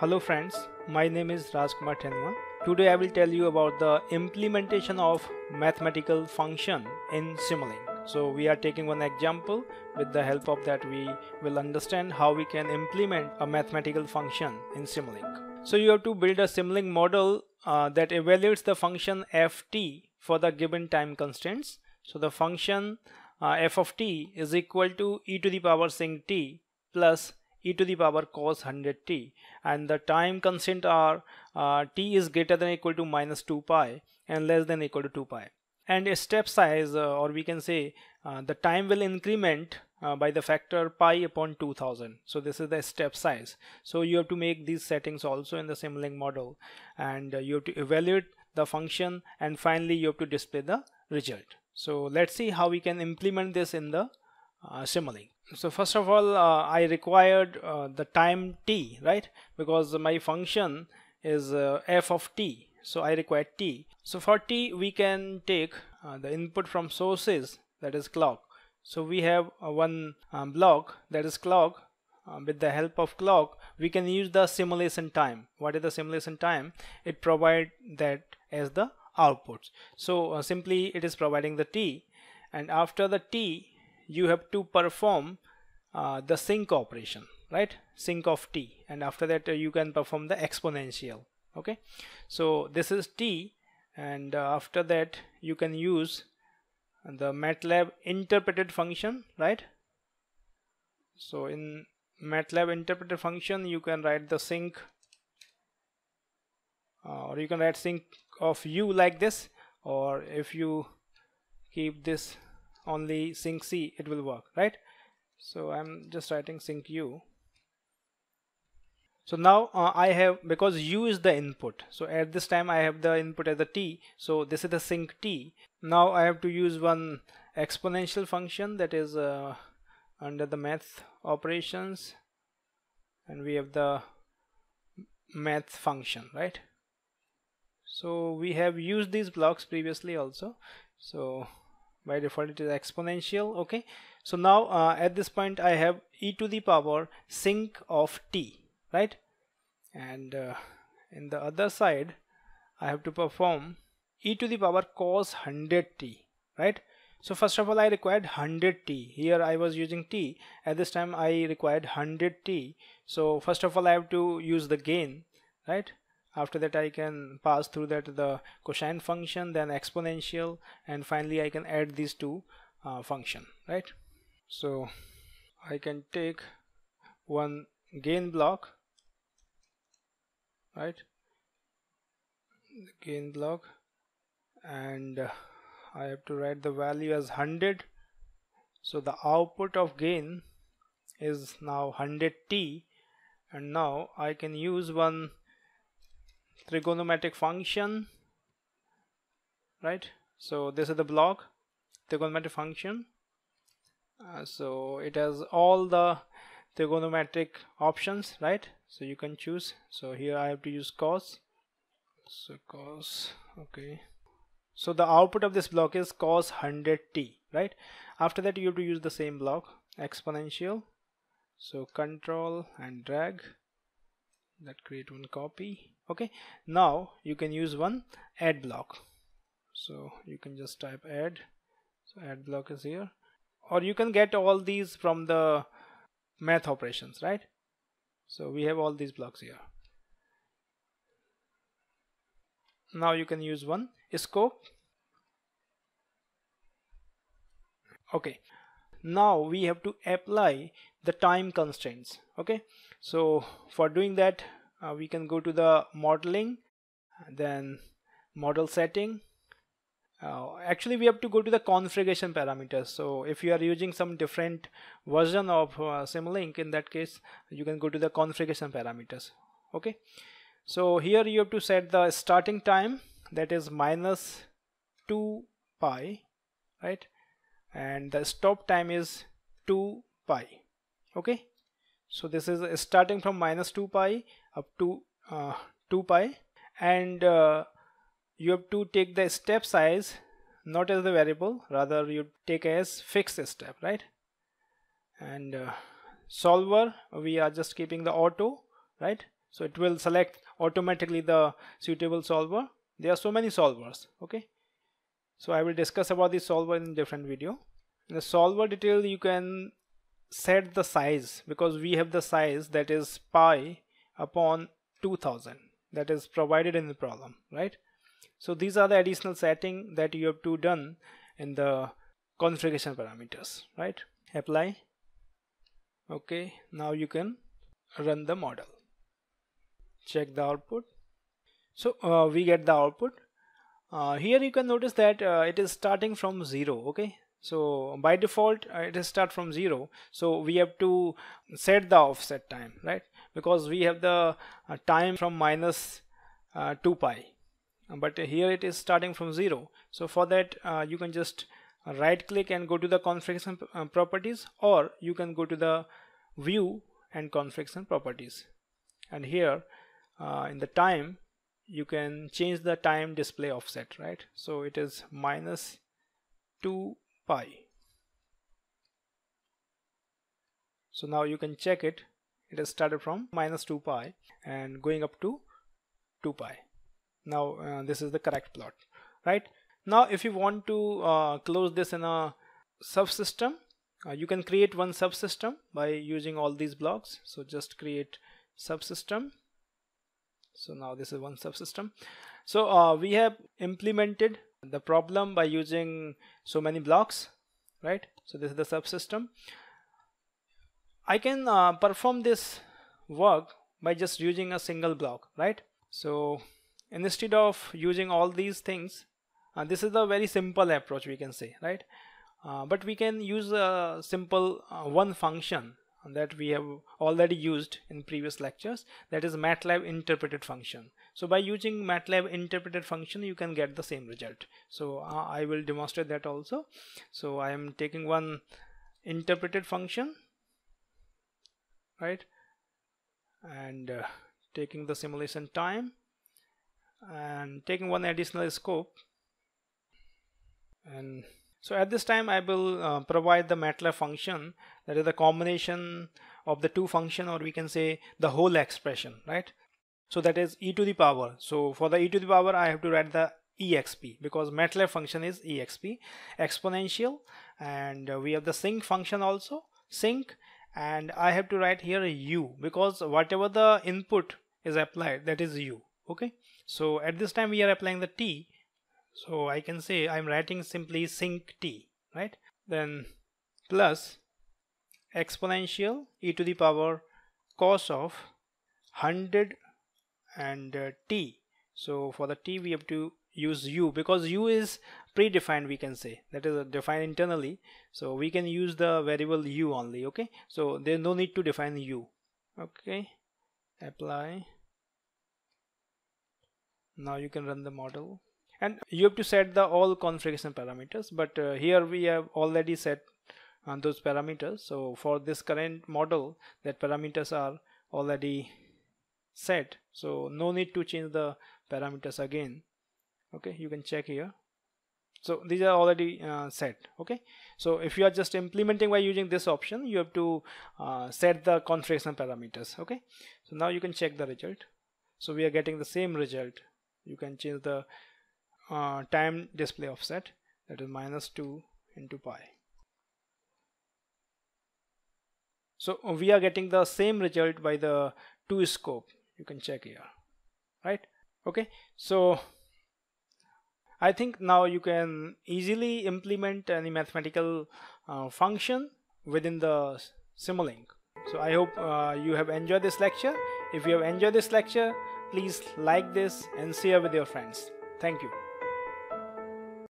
Hello friends, my name is Rajkumar Thenua. Today I will tell you about the implementation of mathematical function in Simulink. So we are taking one example with the help of that we will understand how we can implement a mathematical function in Simulink. So you have to build a Simulink model uh, that evaluates the function ft for the given time constraints. So the function uh, f of t is equal to e to the power sin t plus e to the power cos 100t and the time constant are uh, t is greater than equal to minus 2 pi and less than equal to 2 pi. And a step size uh, or we can say uh, the time will increment uh, by the factor pi upon 2000 so this is the step size. So you have to make these settings also in the Simulink model. And you have to evaluate the function and finally you have to display the result. So let's see how we can implement this in the uh, Simulink so first of all uh, I required uh, the time t right? Because my function is uh, f of t. So I require t. So for t we can take uh, the input from sources that is clock. So we have uh, one um, block that is clock. Um, with the help of clock we can use the simulation time. What is the simulation time? It provide that as the outputs. So uh, simply it is providing the t. And after the t you have to perform uh, the sinc operation right? Sinc of t. And after that uh, you can perform the exponential okay? So this is t. And uh, after that you can use the MATLAB interpreted function right? So in MATLAB interpreted function you can write the sinc uh, or you can write sinc of u like this. Or if you keep this only sinc c it will work right so I'm just writing sync u. So now uh, I have because u is the input. So at this time I have the input as the t. So this is the sync t. Now I have to use one exponential function that is uh, under the math operations. And we have the math function right? So we have used these blocks previously also. So by default it is exponential okay so now uh, at this point I have e to the power sinc of t right? And uh, in the other side I have to perform e to the power cos 100t right? So first of all I required 100t here I was using t. At this time I required 100t so first of all I have to use the gain right? After that I can pass through that the cosine function then exponential and finally I can add these two uh, function right so I can take one gain block right? Gain block and uh, I have to write the value as 100 so the output of gain is now 100t and now I can use one trigonometric function right? So this is the block trigonometric function uh, so it has all the trigonometric options right? So you can choose. So here I have to use cos. So cos okay. So the output of this block is cos 100t right? After that you have to use the same block exponential. So control and drag. That create one copy okay? Now you can use one add block. So you can just type add. So add block is here or you can get all these from the math operations right? So we have all these blocks here. Now you can use one scope. Okay. Now we have to apply the time constraints okay? So for doing that uh, we can go to the modeling then model setting uh, actually we have to go to the configuration parameters. So if you are using some different version of uh, Simulink in that case you can go to the configuration parameters. Okay? So here you have to set the starting time that is minus 2 pi right? And the stop time is 2 pi. Okay? So this is starting from minus 2 pi up to uh, 2 pi. And uh, you have to take the step size not as the variable rather you take as fixed step right? And uh, solver we are just keeping the auto right? So it will select automatically the suitable solver. There are so many solvers okay? So I will discuss about the solver in different video. In the solver detail you can set the size because we have the size that is pi upon 2000 that is provided in the problem right so these are the additional setting that you have to done in the configuration parameters right? Apply. Okay now you can run the model. Check the output. So uh, we get the output. Uh, here you can notice that uh, it is starting from zero okay? So by default uh, it is start from zero. So we have to set the offset time right? Because we have the uh, time from minus, uh, 2 pi but here it is starting from zero. So for that you can just right click and go to the configuration properties or you can go to the view and configuration properties. And here uh, in the time you can change the time display offset right? So it is minus 2 pi. So now you can check it. It has started from minus 2 pi and going up to 2 pi now uh, this is the correct plot right? Now if you want to uh, close this in a subsystem uh, you can create one subsystem by using all these blocks. So just create subsystem. So now this is one subsystem. So uh, we have implemented the problem by using so many blocks right? So this is the subsystem. I can uh, perform this work by just using a single block right? So instead of using all these things uh, this is a very simple approach we can say right? Uh, but we can use a simple uh, one function that we have already used in previous lectures that is MATLAB interpreted function. So by using MATLAB interpreted function you can get the same result. So uh, I will demonstrate that also. So I am taking one interpreted function right? And uh, taking the simulation time and taking one additional scope. And so at this time I will uh, provide the MATLAB function. That is the combination of the two function or we can say the whole expression right? So that is e to the power. So for the e to the power I have to write the exp because MATLAB function is exp exponential. And we have the sinc function also sinc and I have to write here u because whatever the input is applied that is u okay so at this time we are applying the t. So I can say I'm writing simply sinc t right? Then plus exponential e to the power cos of 100 and uh, t. So for the t we have to use u because u is predefined we can say. That is defined internally. So we can use the variable u only okay? So there's no need to define u okay? Apply now you can run the model. And you have to set the all configuration parameters but uh, here we have already set uh, those parameters. So for this current model that parameters are already set. So no need to change the parameters again. Okay you can check here. So these are already uh, set. Okay? So if you are just implementing by using this option you have to uh, set the configuration parameters. Okay? So now you can check the result. So we are getting the same result you can change the uh, time display offset that is minus 2 into pi so uh, we are getting the same result by the 2 scope you can check here right okay so I think now you can easily implement any mathematical uh, function within the Simulink. So I hope uh, you have enjoyed this lecture. If you have enjoyed this lecture, please like this and share with your friends. Thank you.